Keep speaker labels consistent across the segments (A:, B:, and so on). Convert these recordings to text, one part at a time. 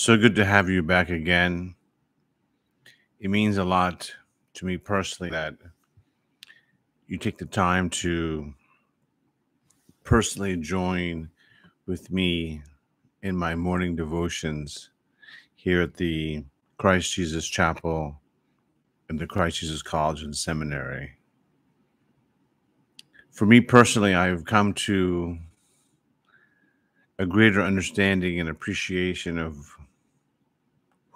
A: So good to have you back again. It means a lot to me personally that you take the time to personally join with me in my morning devotions here at the Christ Jesus Chapel and the Christ Jesus College and Seminary. For me personally, I've come to a greater understanding and appreciation of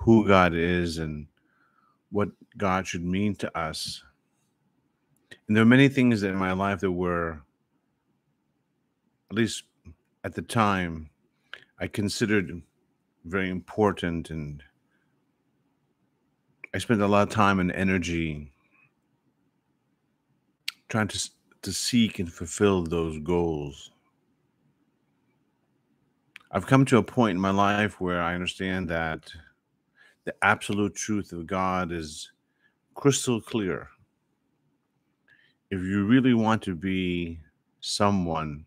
A: who God is and what God should mean to us. And there are many things in my life that were, at least at the time, I considered very important. And I spent a lot of time and energy trying to, to seek and fulfill those goals. I've come to a point in my life where I understand that the absolute truth of God is crystal clear. If you really want to be someone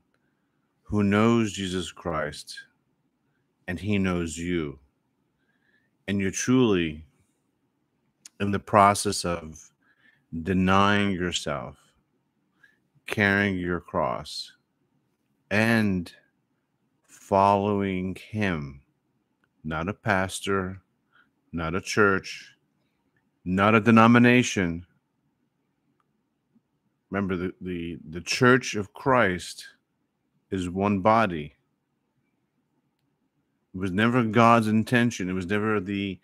A: who knows Jesus Christ and he knows you, and you're truly in the process of denying yourself, carrying your cross, and following him, not a pastor, not a church, not a denomination. Remember, the, the, the church of Christ is one body. It was never God's intention. It was never the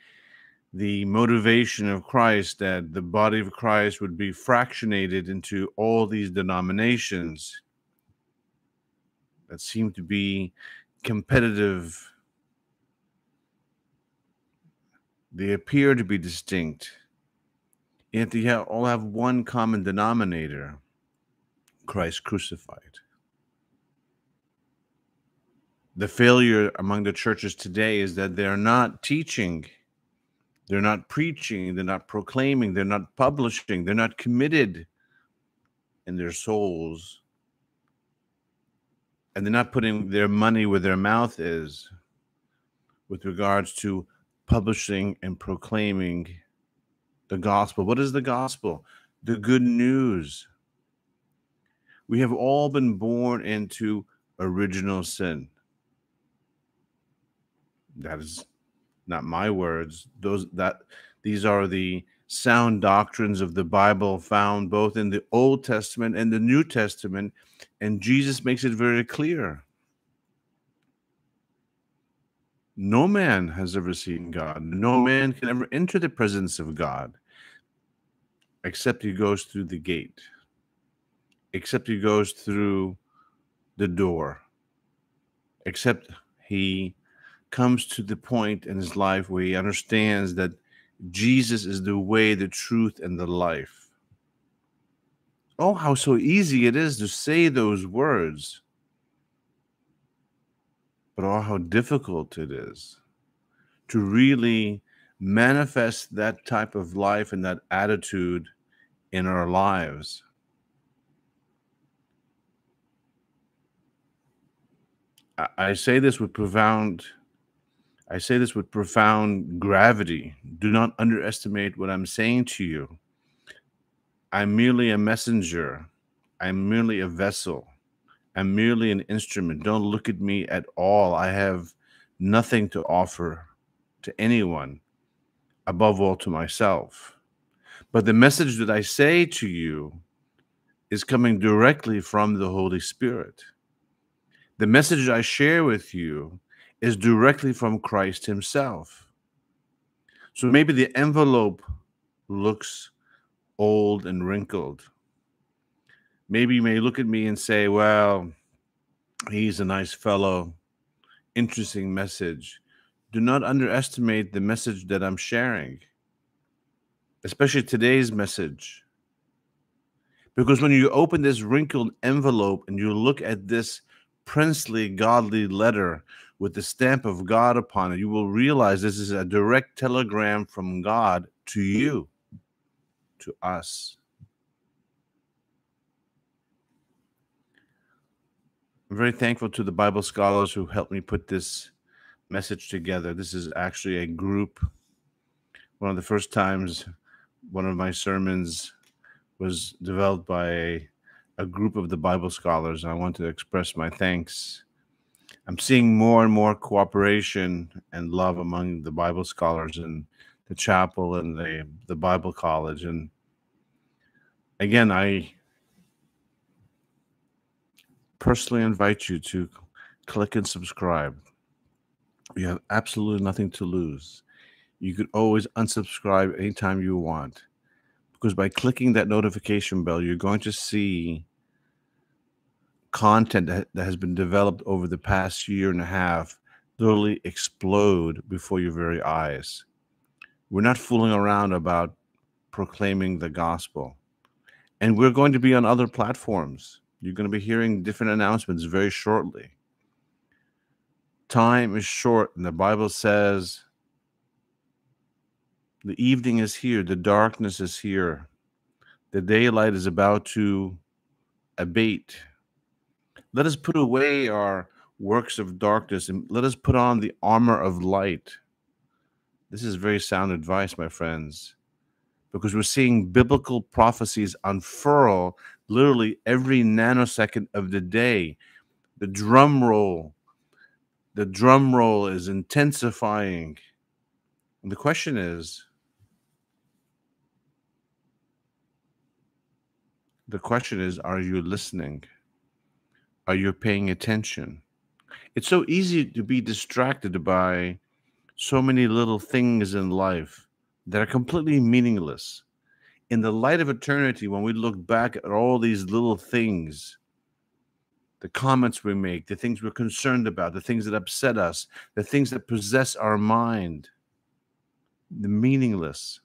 A: the motivation of Christ that the body of Christ would be fractionated into all these denominations that seem to be competitive They appear to be distinct, yet they all have one common denominator Christ crucified. The failure among the churches today is that they're not teaching, they're not preaching, they're not proclaiming, they're not publishing, they're not committed in their souls, and they're not putting their money where their mouth is with regards to publishing and proclaiming the gospel. What is the gospel? The good news. We have all been born into original sin. That is not my words. Those that these are the sound doctrines of the Bible found both in the Old Testament and the New Testament, and Jesus makes it very clear. No man has ever seen God. No man can ever enter the presence of God except he goes through the gate, except he goes through the door, except he comes to the point in his life where he understands that Jesus is the way, the truth, and the life. Oh, how so easy it is to say those words but oh, how difficult it is to really manifest that type of life and that attitude in our lives. I say this with profound I say this with profound gravity. Do not underestimate what I'm saying to you. I'm merely a messenger. I'm merely a vessel. I'm merely an instrument. Don't look at me at all. I have nothing to offer to anyone, above all to myself. But the message that I say to you is coming directly from the Holy Spirit. The message I share with you is directly from Christ Himself. So maybe the envelope looks old and wrinkled maybe you may look at me and say, well, he's a nice fellow, interesting message. Do not underestimate the message that I'm sharing, especially today's message. Because when you open this wrinkled envelope and you look at this princely, godly letter with the stamp of God upon it, you will realize this is a direct telegram from God to you, to us. I'm very thankful to the Bible scholars who helped me put this message together. This is actually a group. One of the first times one of my sermons was developed by a, a group of the Bible scholars. I want to express my thanks. I'm seeing more and more cooperation and love among the Bible scholars and the chapel and the, the Bible college. And again, I personally invite you to click and subscribe. You have absolutely nothing to lose. You could always unsubscribe anytime you want because by clicking that notification bell, you're going to see content that, has been developed over the past year and a half literally explode before your very eyes. We're not fooling around about proclaiming the gospel. And we're going to be on other platforms. You're going to be hearing different announcements very shortly. Time is short, and the Bible says the evening is here, the darkness is here, the daylight is about to abate. Let us put away our works of darkness and let us put on the armor of light. This is very sound advice, my friends, because we're seeing biblical prophecies unfurl literally every nanosecond of the day. The drum roll, the drum roll is intensifying. And the question is, The question is are you listening? Are you paying attention? It's so easy to be distracted by so many little things in life that are completely meaningless. In the light of eternity, when we look back at all these little things, the comments we make, the things we're concerned about, the things that upset us, the things that possess our mind, the meaningless.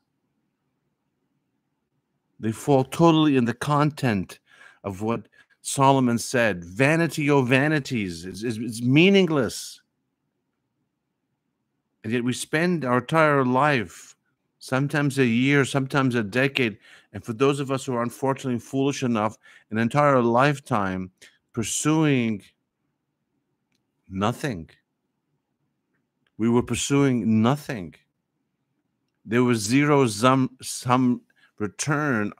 A: They fall totally in the content of what Solomon said. Vanity, o vanities, is, is, is meaningless. And yet we spend our entire life, sometimes a year, sometimes a decade, and for those of us who are unfortunately foolish enough, an entire lifetime pursuing nothing. We were pursuing nothing. There was zero sum, sum return.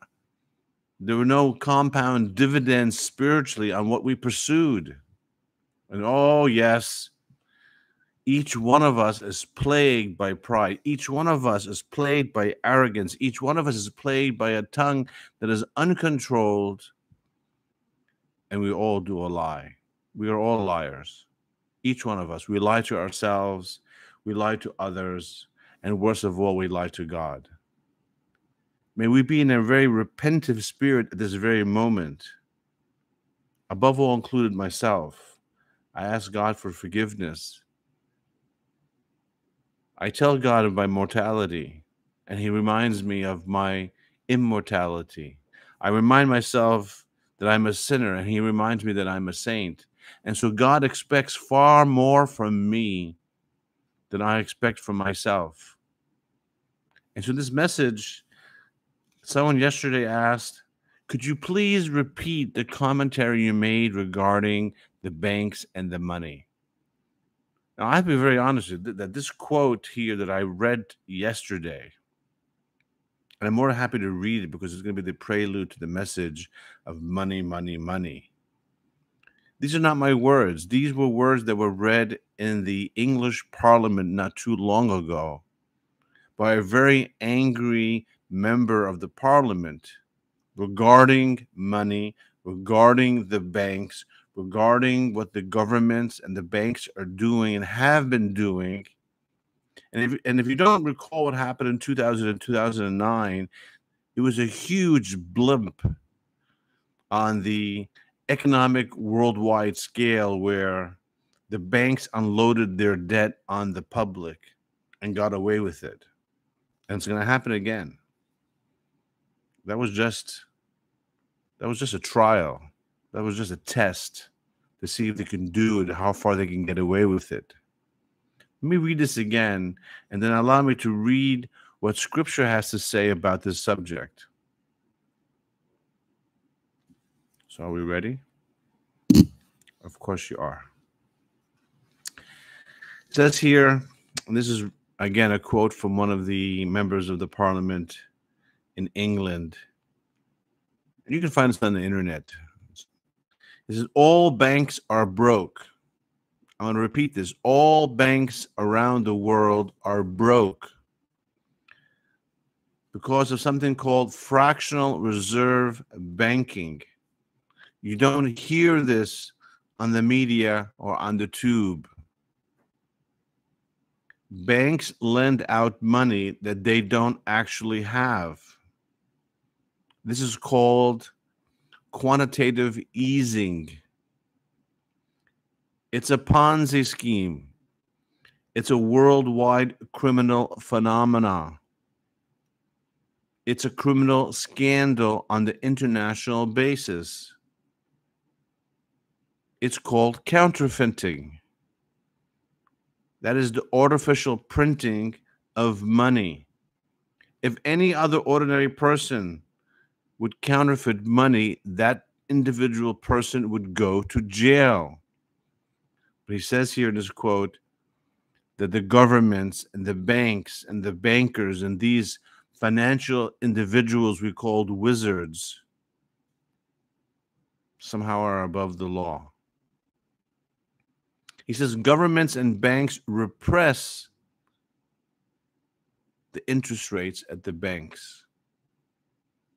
A: There were no compound dividends spiritually on what we pursued. And oh, yes, each one of us is plagued by pride. Each one of us is plagued by arrogance. Each one of us is plagued by a tongue that is uncontrolled. And we all do a lie. We are all liars. Each one of us. We lie to ourselves, we lie to others, and worst of all, we lie to God. May we be in a very repentive spirit at this very moment. Above all, included myself. I ask God for forgiveness. I tell God of my mortality, and He reminds me of my immortality. I remind myself that I'm a sinner, and He reminds me that I'm a saint. And so God expects far more from me than I expect from myself. And so this message Someone yesterday asked, could you please repeat the commentary you made regarding the banks and the money? Now, I have to be very honest you that this quote here that I read yesterday, and I'm more happy to read it because it's going to be the prelude to the message of money, money, money. These are not my words. These were words that were read in the English Parliament not too long ago by a very angry member of the parliament regarding money, regarding the banks, regarding what the governments and the banks are doing and have been doing. And if, and if you don't recall what happened in 2000 and 2009, it was a huge blimp on the economic worldwide scale where the banks unloaded their debt on the public and got away with it. And it's going to happen again that was just that was just a trial. That was just a test to see if they can do it, how far they can get away with it. Let me read this again, and then allow me to read what Scripture has to say about this subject. So, are we ready? Of course, you are. says here, and this is again a quote from one of the members of the parliament in England. And you can find this on the internet. It is All banks are broke. I'm going to repeat this. All banks around the world are broke because of something called fractional reserve banking. You don't hear this on the media or on the tube. Banks lend out money that they don't actually have. This is called quantitative easing. It's a Ponzi scheme. It's a worldwide criminal phenomenon. It's a criminal scandal on the international basis. It's called counterfeiting. That is the artificial printing of money. If any other ordinary person would counterfeit money, that individual person would go to jail. But he says here in his quote that the governments and the banks and the bankers and these financial individuals we called wizards somehow are above the law. He says governments and banks repress the interest rates at the banks.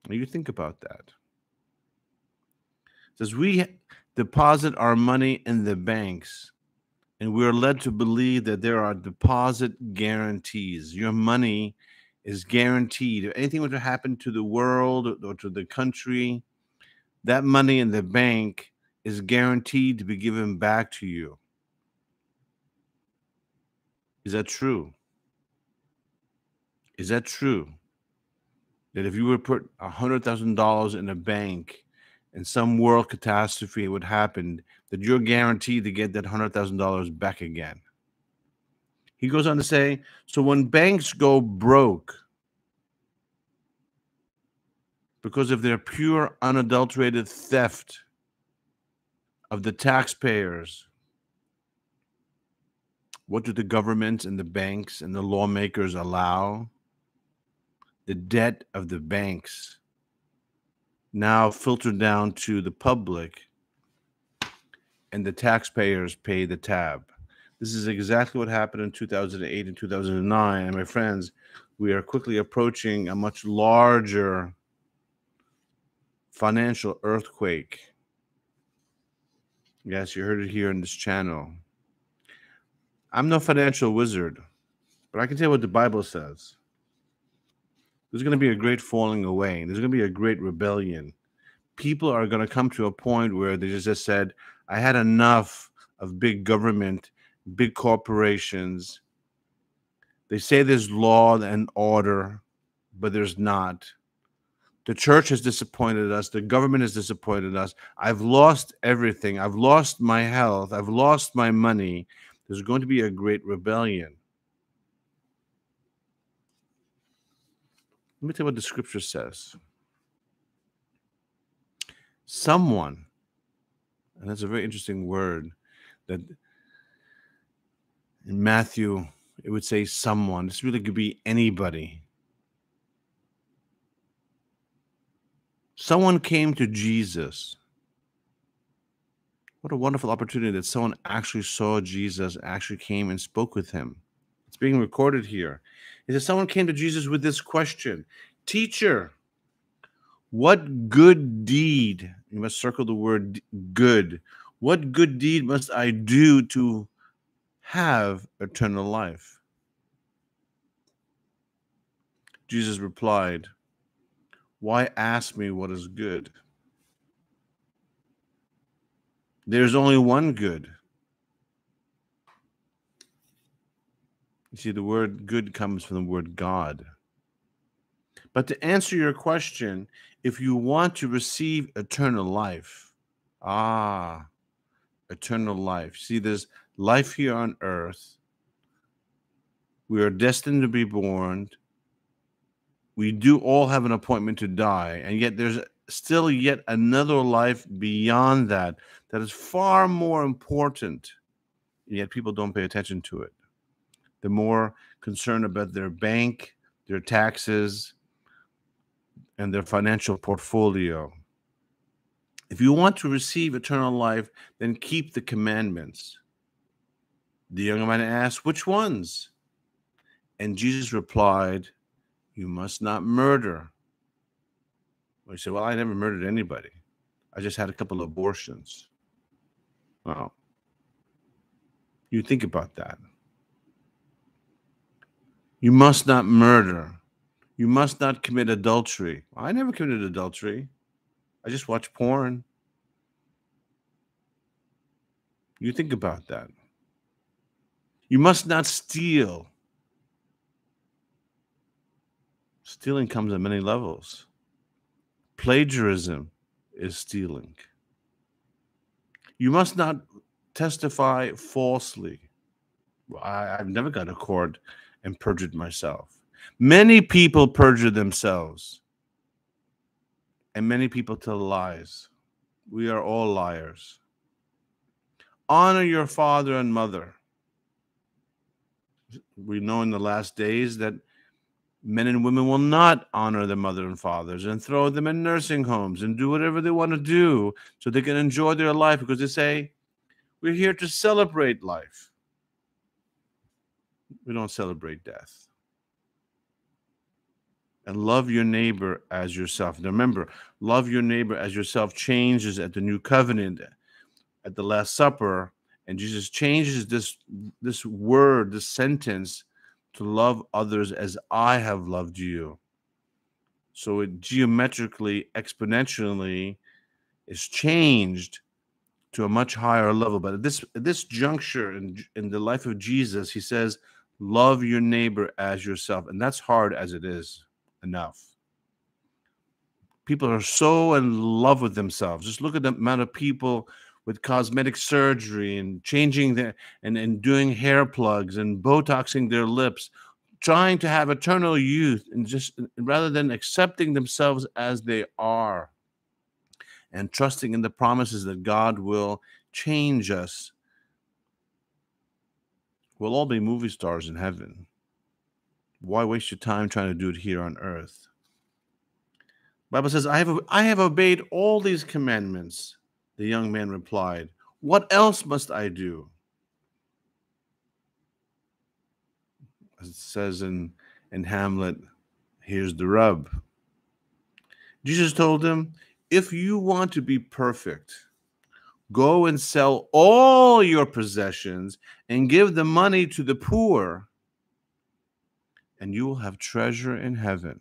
A: You think about that. It says we deposit our money in the banks and we're led to believe that there are deposit guarantees. Your money is guaranteed. If anything were to happen to the world or to the country, that money in the bank is guaranteed to be given back to you. Is that true? Is that true? That if you were put a hundred thousand dollars in a bank and some world catastrophe would happen, that you're guaranteed to get that hundred thousand dollars back again. He goes on to say, so when banks go broke because of their pure, unadulterated theft of the taxpayers, what do the governments and the banks and the lawmakers allow? The debt of the banks now filtered down to the public, and the taxpayers pay the tab. This is exactly what happened in 2008 and 2009. And my friends, we are quickly approaching a much larger financial earthquake. Yes, you heard it here in this channel. I'm no financial wizard, but I can tell you what the Bible says. There's going to be a great falling away. There's going to be a great rebellion. People are going to come to a point where they just said, I had enough of big government big corporations. They say there's law and order, but there's not. The church has disappointed us. The government has disappointed us. I've lost everything. I've lost my health. I've lost my money. There's going to be a great rebellion. Let me tell you what the scripture says. Someone, and that's a very interesting word, that in Matthew, it would say someone. This really could be anybody. Someone came to Jesus. What a wonderful opportunity that someone actually saw Jesus, actually came and spoke with him. It's being recorded here. Says someone came to Jesus with this question Teacher, what good deed, you must circle the word good, what good deed must I do to have eternal life? Jesus replied, Why ask me what is good? There's only one good. You see, the word good comes from the word God. But to answer your question, if you want to receive eternal life, ah, eternal life. See, there's life here on earth. We are destined to be born. We do all have an appointment to die, and yet there's still yet another life beyond that that is far more important. And yet people don't pay attention to it. They're more concerned about their bank, their taxes, and their financial portfolio. If you want to receive eternal life, then keep the commandments. The young man asked, Which ones? And Jesus replied, You must not murder. Well, he said, Well, I never murdered anybody. I just had a couple of abortions. Well, you think about that. You must not murder. You must not commit adultery. I never committed adultery. I just watch porn. You think about that. You must not steal. Stealing comes at many levels. Plagiarism is stealing. You must not testify falsely. I, have never got a court and perjured myself. Many people perjure themselves, and many people tell lies. We are all liars. Honor your father and mother. We know in the last days that men and women will not honor their mother and fathers and throw them in nursing homes and do whatever they want to do so they can enjoy their life because they say, We're here to celebrate life. We don't celebrate death. And love your neighbor as yourself. Remember, love your neighbor as yourself changes at the new covenant, at the Last Supper. And Jesus changes this, this word, this sentence to love others as I have loved you. So it geometrically, exponentially is changed to a much higher level. But at this at this juncture in, in the life of Jesus, he says, love your neighbor as yourself. And that's hard as it is enough. People are so in love with themselves. Just look at the amount of people with cosmetic surgery and changing their and, and doing hair plugs and botoxing their lips trying to have eternal youth and just rather than accepting themselves as they are and trusting in the promises that God will change us we'll all be movie stars in heaven why waste your time trying to do it here on earth bible says i have i have obeyed all these commandments the young man replied, What else must I do? As it says in, in Hamlet, here's the rub. Jesus told him, If you want to be perfect, go and sell all your possessions and give the money to the poor, and you will have treasure in heaven.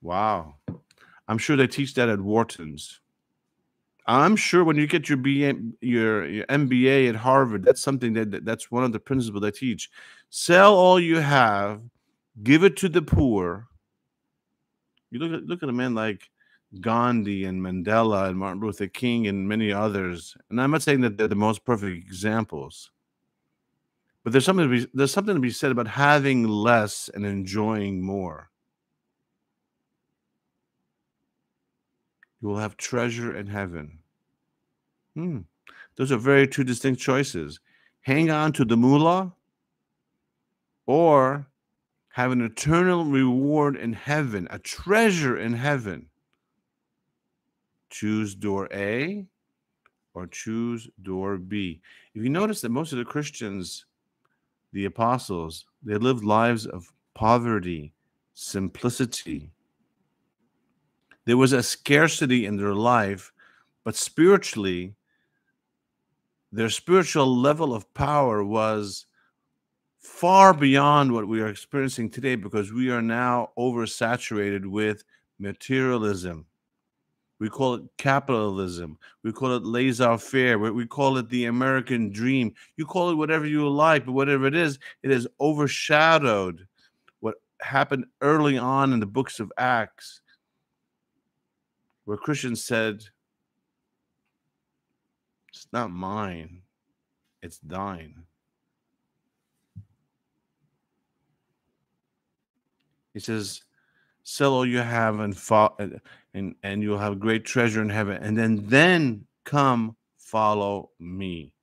A: Wow. I'm sure they teach that at Wharton's. I'm sure when you get your your, your MBA at Harvard, that's something that that's one of the principles they teach. Sell all you have, give it to the poor. You look at look at a man like Gandhi and Mandela and Martin Luther King and many others. And I'm not saying that they're the most perfect examples, but there's something to be there's something to be said about having less and enjoying more. You will have treasure in heaven. Hmm. Those are very two distinct choices. Hang on to the moolah or have an eternal reward in heaven, a treasure in heaven. Choose door A or choose door B. If you notice that most of the Christians, the apostles, they lived lives of poverty, simplicity, there was a scarcity in their life, but spiritually, their spiritual level of power was far beyond what we are experiencing today because we are now oversaturated with materialism. We call it capitalism. We call it laissez faire. We call it the American dream. You call it whatever you like, but whatever it is, it has overshadowed what happened early on in the books of Acts where Christians said, It's not mine, it's thine. He says, Sell all you have and, fo- and, and you'll have great treasure in heaven. And then, then come follow me.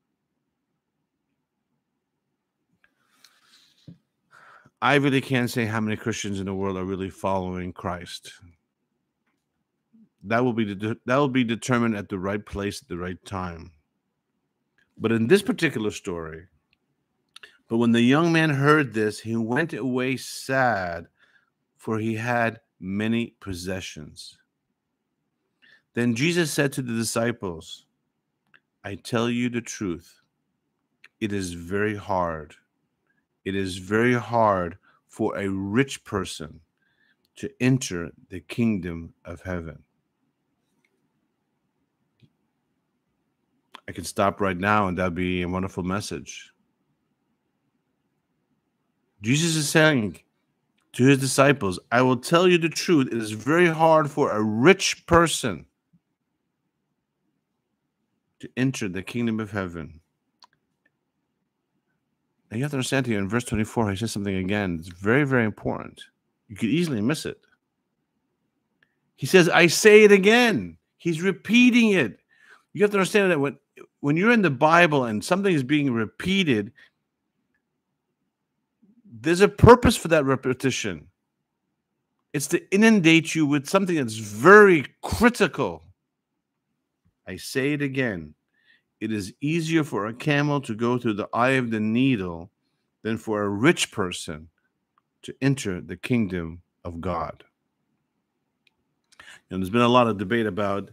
A: I really can't say how many Christians in the world are really following Christ. That will be de- that will be determined at the right place at the right time. But in this particular story, but when the young man heard this, he went away sad, for he had many possessions. Then Jesus said to the disciples, I tell you the truth. It is very hard. It is very hard for a rich person to enter the kingdom of heaven. I can stop right now and that'd be a wonderful message. Jesus is saying to his disciples, I will tell you the truth. It is very hard for a rich person to enter the kingdom of heaven. And you have to understand here in verse 24, he says something again. It's very, very important. You could easily miss it. He says, I say it again. He's repeating it. You have to understand that when, when you're in the Bible and something is being repeated, there's a purpose for that repetition. It's to inundate you with something that's very critical. I say it again. It is easier for a camel to go through the eye of the needle than for a rich person to enter the kingdom of God. And there's been a lot of debate about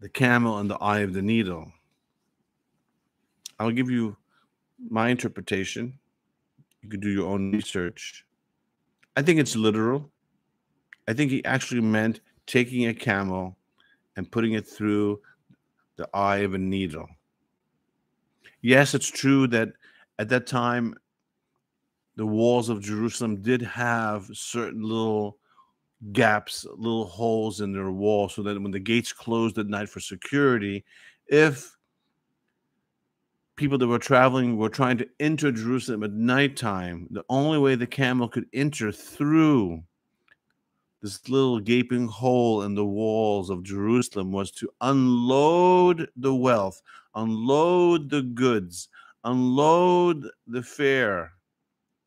A: the camel and the eye of the needle. I'll give you my interpretation. You could do your own research. I think it's literal. I think he actually meant taking a camel and putting it through the eye of a needle. Yes, it's true that at that time, the walls of Jerusalem did have certain little gaps, little holes in their wall, so that when the gates closed at night for security, if people that were traveling were trying to enter Jerusalem at nighttime, the only way the camel could enter through this little gaping hole in the walls of Jerusalem was to unload the wealth, unload the goods, unload the fare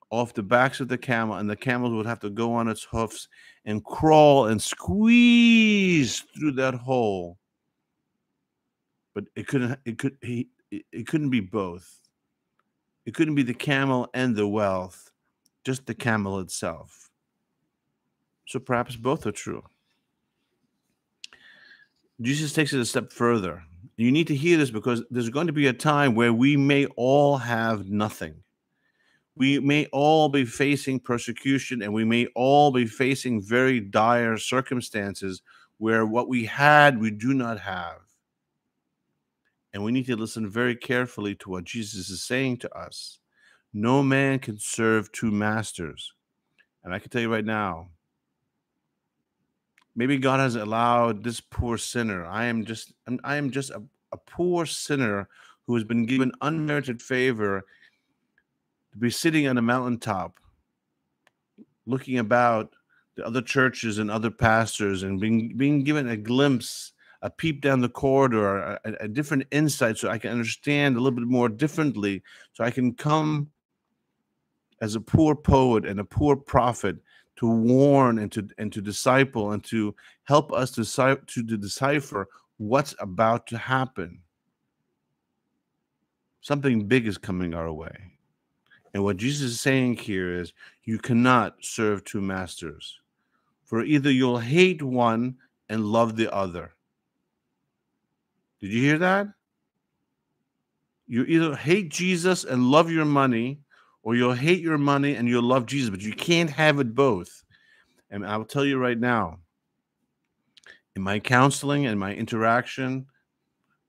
A: off the backs of the camel, and the camels would have to go on its hoofs and crawl and squeeze through that hole. But it couldn't. It could. He it, it couldn't be both. It couldn't be the camel and the wealth, just the camel itself. So perhaps both are true. Jesus takes it a step further. You need to hear this because there's going to be a time where we may all have nothing. We may all be facing persecution and we may all be facing very dire circumstances where what we had, we do not have. And we need to listen very carefully to what Jesus is saying to us. No man can serve two masters. And I can tell you right now, maybe God has allowed this poor sinner. I am just I am just a, a poor sinner who has been given unmerited favor to be sitting on a mountaintop looking about the other churches and other pastors and being being given a glimpse a peep down the corridor, a, a, different insight, so I can understand a little bit more differently, so I can come as a poor poet and a poor prophet to warn and to and to disciple and to help us to, to, to decipher what's about to happen. Something big is coming our way. And what Jesus is saying here is you cannot serve two masters. For either you'll hate one and love the other, did you hear that? You either hate Jesus and love your money, or you'll hate your money and you'll love Jesus, but you can't have it both. And I will tell you right now, in my counseling and my interaction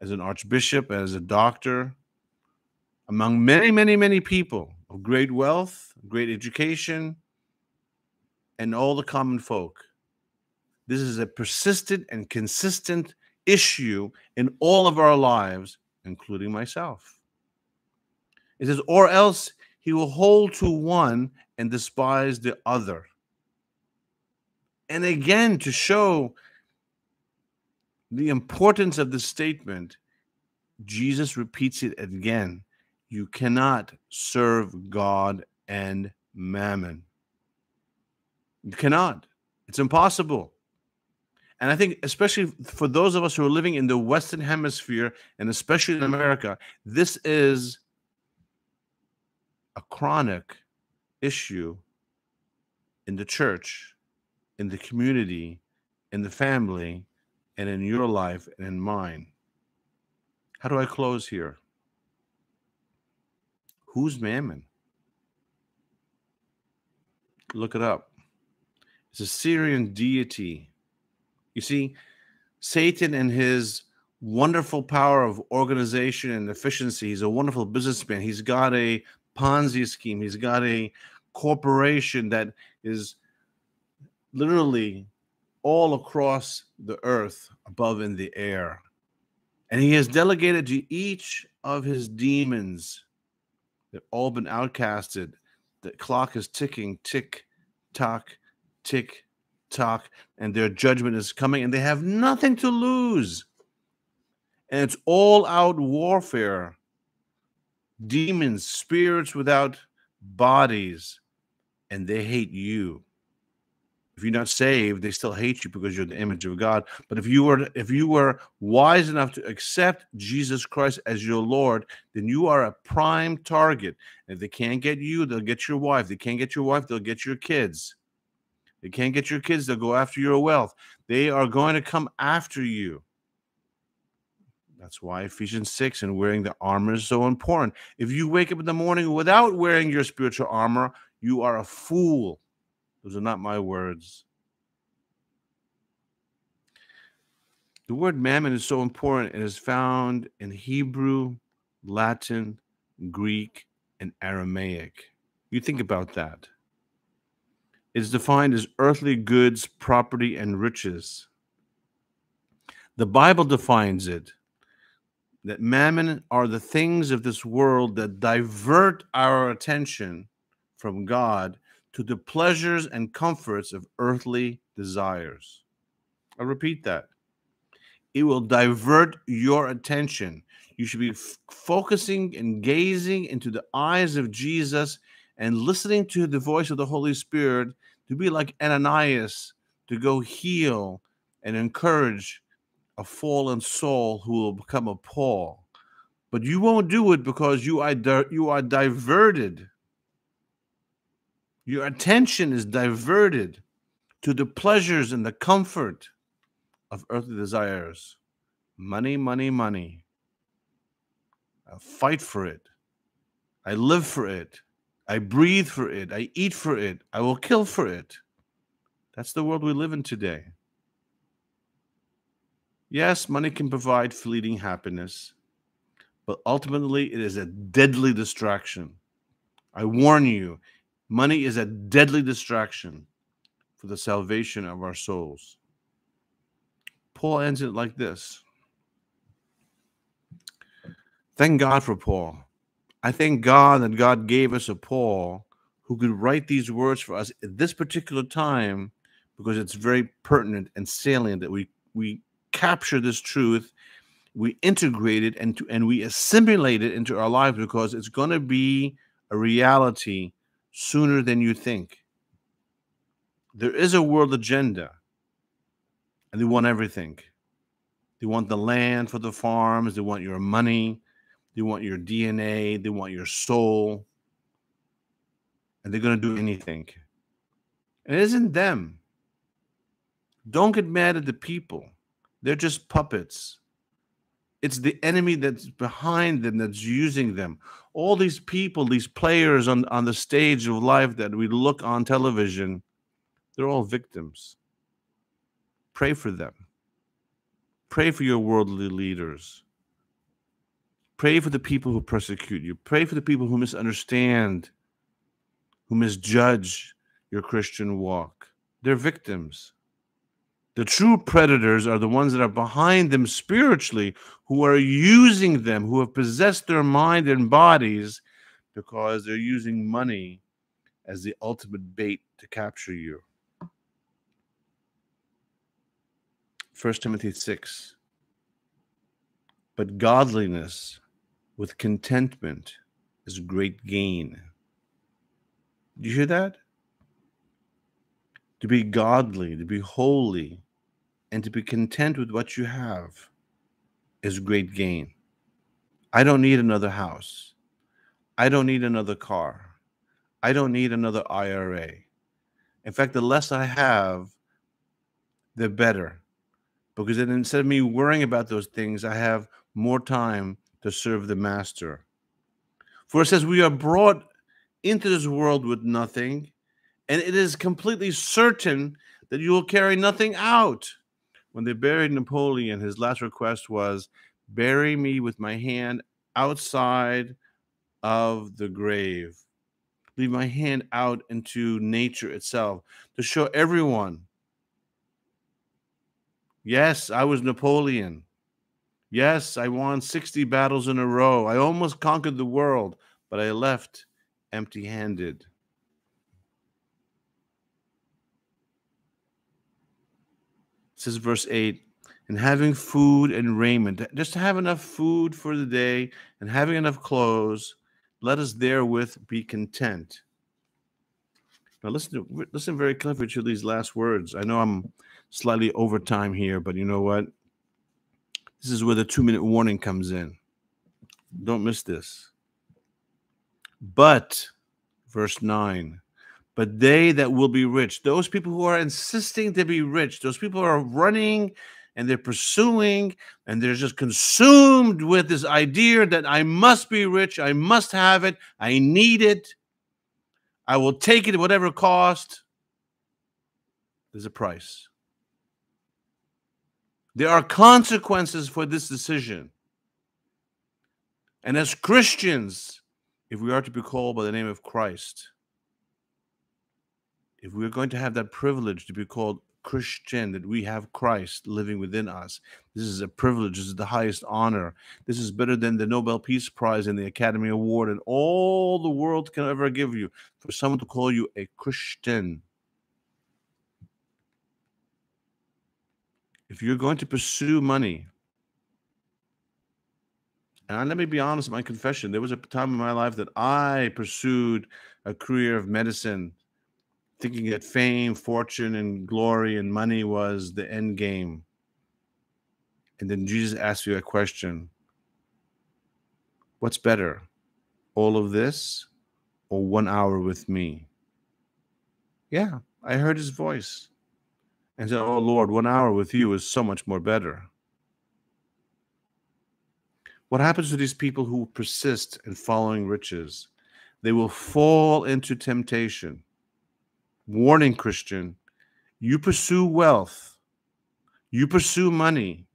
A: as an archbishop, as a doctor, among many, many, many people of great wealth, great education, and all the common folk, this is a persistent and consistent issue in all of our lives, including myself. It says, or else he will hold to one and despise the other. And again, to show the importance of the statement, Jesus repeats it again. You cannot serve God and mammon. You cannot. It's impossible. And I think, especially for those of us who are living in the Western Hemisphere and especially in America, this is a chronic issue in the church, in the community, in the family, and in your life and in mine. How do I close here? Who's Mammon? Look it up. It's a Syrian deity. You see, Satan and his wonderful power of organization and efficiency. He's a wonderful businessman. He's got a Ponzi scheme. He's got a corporation that is literally all across the earth, above in the air. And he has delegated to each of his demons They've all been outcasted. The clock is ticking, tick, tock, tick, tock, and their judgment is coming, and they have nothing to lose. And it's all out warfare. Demons, spirits without bodies, and they hate you. If you're not saved they still hate you because you're the image of god. But if you were if you were wise enough to accept jesus christ as your lord then you are a prime target. If they can't get you they'll get your wife. They can't get your wife they'll get your kids they can't get your kids they'll go after your wealth they are going to come after you that's why Ephesians 6 and wearing the armor is so important. If you wake up in the morning without wearing your spiritual armor, you are a fool. Those are not my words. The word mammon is so important. It is found in Hebrew, Latin, Greek, and Aramaic. You think about that. It's defined as earthly goods, property, and riches. The Bible defines it that mammon are the things of this world that divert our attention from God to the pleasures and comforts of earthly desires. I repeat that. It will divert your attention. You should be focusing and gazing into the eyes of Jesus and listening to the voice of the Holy Spirit to be like Ananias, to go heal and encourage a fallen soul who will become a Paul. But you won't do it because you are, you are diverted your attention is diverted to the pleasures and the comfort of earthly desires. Money, money, money. I fight for it. I live for it. I breathe for it. I eat for it. I will kill for it. That's the world we live in today. Yes, money can provide fleeting happiness, but ultimately it is a deadly distraction. I warn you, Money is a deadly distraction for the salvation of our souls. Paul ends it like this Thank God for Paul. I thank God that God gave us a Paul who could write these words for us at this particular time because it's very pertinent and salient that we, we capture this truth, we integrate it, and, to, and we assimilate it into our lives because it's going to be a reality sooner than you think. There is a world agenda, and they want everything. They want the land for the farms, they want your money, they want your DNA, they want your soul, and they're going to do anything. It isn't them. Don't get mad at the people, they're just puppets. It's the enemy that's behind them that's using them. All these people, these players on, on the stage of life that we look on television, they're all victims. Pray for them. Pray for your worldly leaders. Pray for the people who persecute you. Pray for the people who misunderstand, who misjudge your Christian walk. They're victims. The true predators are the ones that are behind them spiritually, who are using them, who have possessed their mind and bodies because they're using money as the ultimate bait to capture you. 1 Timothy 6. But godliness with contentment is great gain. Do you hear that? To be godly, to be holy, and to be content with what you have is great gain. I don't need another house. I don't need another car. I don't need another IRA. In fact, the less I have, the better. Because then instead of me worrying about those things, I have more time to serve the master. For it says, We are brought into this world with nothing, and it is completely certain that you will carry nothing out. When they buried Napoleon, his last request was, Bury me with my hand outside of the grave. Leave my hand out into nature itself to show everyone. Yes, I was Napoleon. Yes, I won 60 battles in a row. I almost conquered the world, but I left empty handed. This is verse 8 and having food and raiment, just to have enough food for the day and having enough clothes, let us therewith be content. Now listen to listen very carefully to these last words. I know I'm slightly over time here, but you know what? This is where the two minute warning comes in. Don't miss this. But, verse 9, but they that will be rich, those people who are insisting to be rich, those people are running and they're pursuing and they're just consumed with this idea that I must be rich, I must have it, I need it, I will take it at whatever cost. There's a price. There are consequences for this decision. And as Christians, if we are to be called by the name of Christ, if we're going to have that privilege to be called Christian, that we have Christ living within us. This is a privilege. This is the highest honor. This is better than the Nobel Peace Prize and the Academy Award and all the world can ever give you for someone to call you a Christian. If you're going to pursue money, and let me be honest, my confession, there was a time in my life that I pursued a career of medicine thinking that fame, fortune, and glory and money was the end game. And then Jesus asks you a question What's better, all of this or one hour with me? Yeah, I heard his voice and said, Oh Lord, one hour with you is so much more better. What happens to these people who persist in following riches? They will fall into temptation Warning, Christian, you pursue wealth, you pursue money,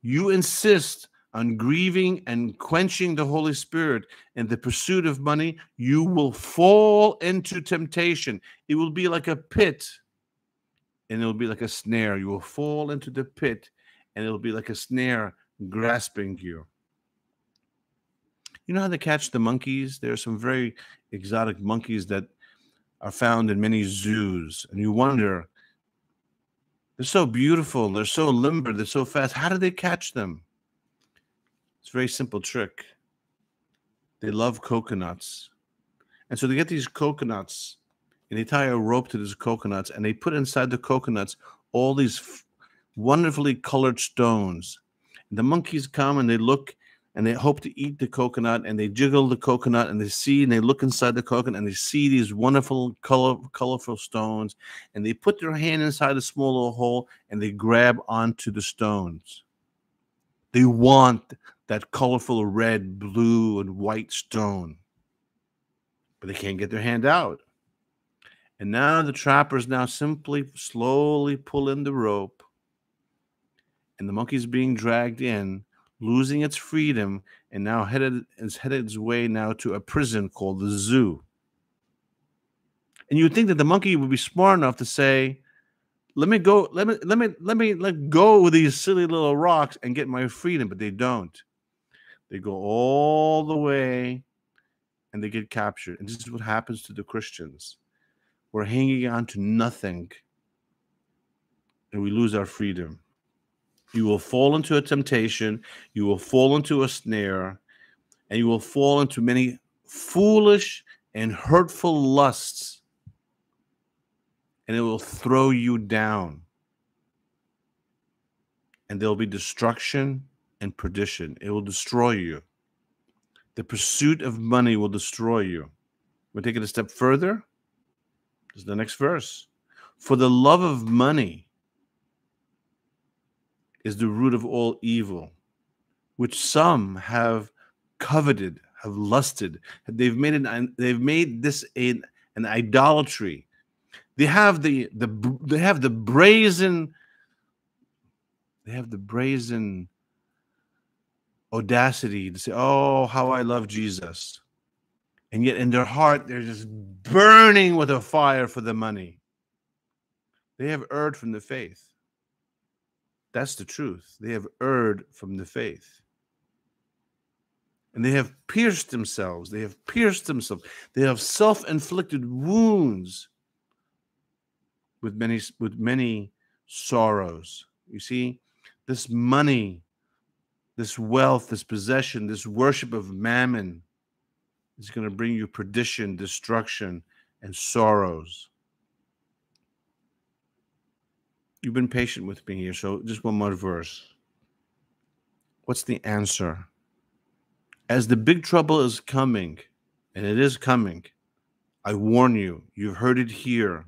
A: you insist on grieving and quenching the Holy Spirit in the pursuit of money, you will fall into temptation. It will be like a pit and it will be like a snare. You will fall into the pit and it will be like a snare grasping you. You know how they catch the monkeys? There are some very exotic monkeys that are found in many zoos, and you wonder, they're so beautiful, they're so limber, they're so fast. How do they catch them? It's a very simple trick. They love coconuts. And so they get these coconuts and they tie a rope to these coconuts and they put inside the coconuts all these wonderfully colored stones. And the monkeys come and they look and they hope to eat the coconut and they jiggle the coconut and they see and they look inside the coconut and they see these wonderful color, colorful stones and they put their hand inside a small little hole and they grab onto the stones they want that colorful red blue and white stone but they can't get their hand out and now the trappers now simply slowly pull in the rope and the monkey's being dragged in losing its freedom and now headed is headed its way now to a prison called the zoo. And you would think that the monkey would be smart enough to say, "Let me go. Let me let me let me let go of these silly little rocks and get my freedom." But they don't. They go all the way, and they get captured. And this is what happens to the Christians. We're hanging on to nothing, and we lose our freedom. You will fall into a temptation. You will fall into a snare. and you will fall into many foolish and hurtful lusts, and it will throw you down. And there'll be destruction and perdition. It will destroy you. The pursuit of money will destroy you. We'll take it a step further. Is the next verse. For the love of money is the root of all evil, which some have coveted, have lusted. They've made it. They've made this a, an idolatry. They have the the they have the brazen. They have the brazen audacity to say, "Oh, how I love Jesus," and yet in their heart they're just burning with a fire for the money. They have erred from the faith. That's the truth. They have erred from the faith. And they have pierced themselves. They have pierced themselves. They have self-inflicted wounds with many with many sorrows. You see, this money, this wealth, this possession, this worship of mammon is going to bring you perdition, destruction, and sorrows. You've been patient with me here, so just one more verse. What's the answer? As the big trouble is coming, and it is coming, I warn you, you've heard it here.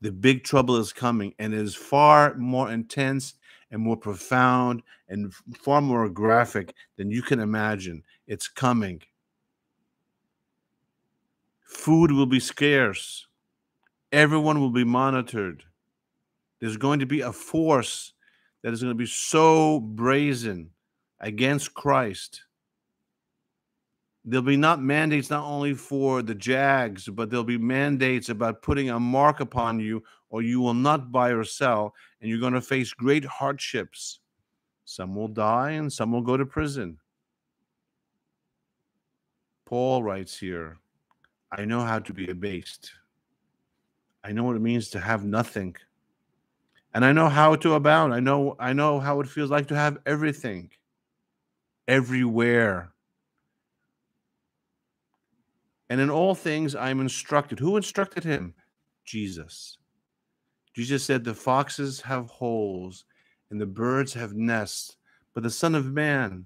A: The big trouble is coming, and it is far more intense and more profound and far more graphic than you can imagine. It's coming. Food will be scarce. Everyone will be monitored. There's going to be a force that is going to be so brazen against Christ. There'll be not mandates not only for the jabs, but there'll be mandates about putting a mark upon you, or you will not buy or sell, and you're going to face great hardships. Some will die and some will go to prison. Paul writes here I know how to be abased. I know what it means to have nothing and I know how to abound. I know I know how it feels like to have everything everywhere. And in all things I am instructed. Who instructed him? Jesus. Jesus said, The foxes have holes and the birds have nests, but the Son of Man,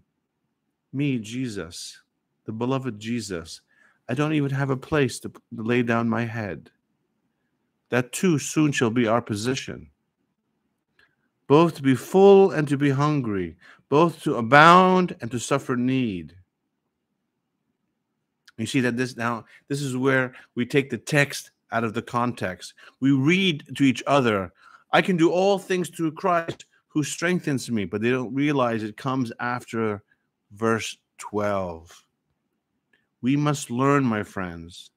A: me, Jesus, the beloved Jesus, I don't even have a place to lay down my head. That too soon shall be our position both to be full and to be hungry, both to abound and to suffer need. You see that this now, this is where we take the text out of the context. We read to each other, I can do all things through Christ who strengthens me, but they don't realize it comes after verse 12. We must learn, my friends,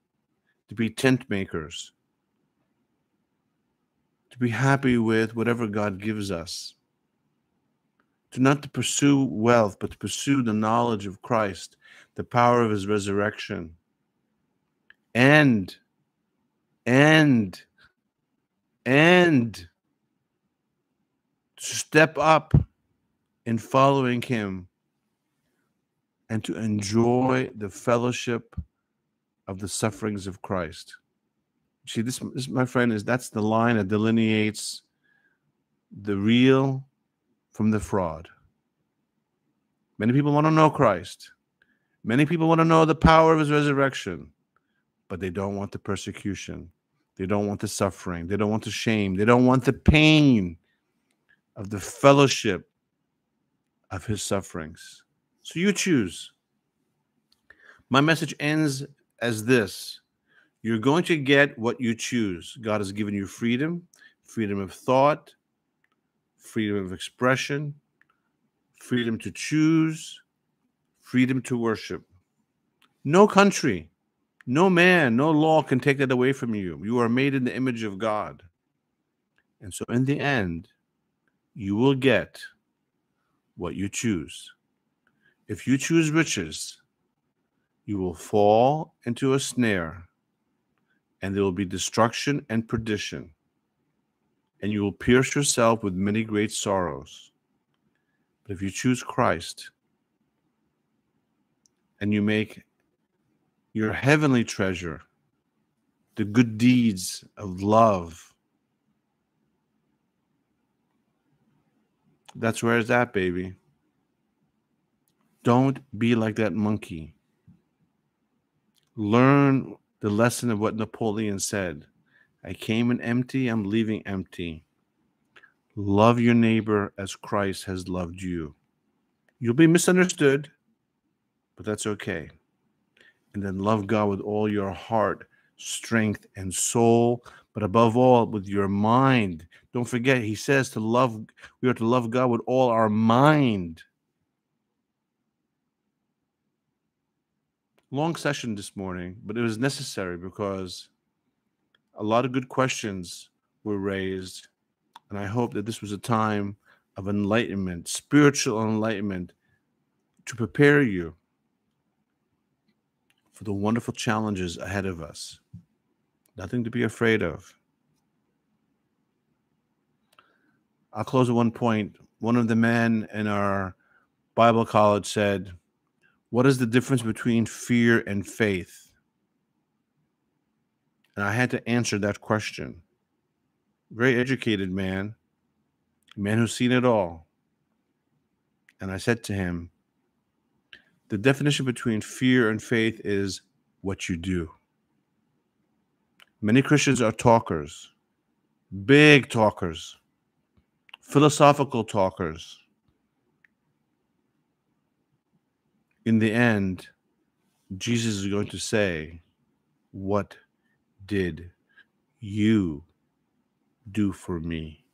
A: to be tent makers, to be happy with whatever God gives us. To not to pursue wealth, but to pursue the knowledge of Christ, the power of his resurrection. And, and, and to step up in following him and to enjoy the fellowship of the sufferings of Christ. See, this, this, my friend, is that's the line that delineates the real from the fraud. Many people want to know Christ. Many people want to know the power of his resurrection, but they don't want the persecution. They don't want the suffering. They don't want the shame. They don't want the pain of the fellowship of his sufferings. So you choose. My message ends as this you're going to get what you choose. God has given you freedom, freedom of thought, freedom of expression, freedom to choose, freedom to worship. No country, no man, no law can take that away from you. You are made in the image of God. And so, in the end, you will get what you choose. If you choose riches, you will fall into a snare and there will be destruction and perdition, and you will pierce yourself with many great sorrows. But if you choose Christ, and you make your heavenly treasure, the good deeds of love, that's where it's at, baby. Don't be like that monkey. Learn the lesson of what Napoleon said I came in empty, I'm leaving empty. Love your neighbor as Christ has loved you. You'll be misunderstood, but that's okay. And then love God with all your heart, strength, and soul, but above all, with your mind. Don't forget, he says to love, we are to love God with all our mind. Long session this morning, but it was necessary because a lot of good questions were raised. And I hope that this was a time of enlightenment, spiritual enlightenment, to prepare you for the wonderful challenges ahead of us. Nothing to be afraid of. I'll close at one point. One of the men in our Bible college said, What is the difference between fear and faith? And I had to answer that question. Very educated man, man who's seen it all. And I said to him, the definition between fear and faith is what you do. Many Christians are talkers, big talkers, philosophical talkers. In the end, Jesus is going to say, What did you do for me?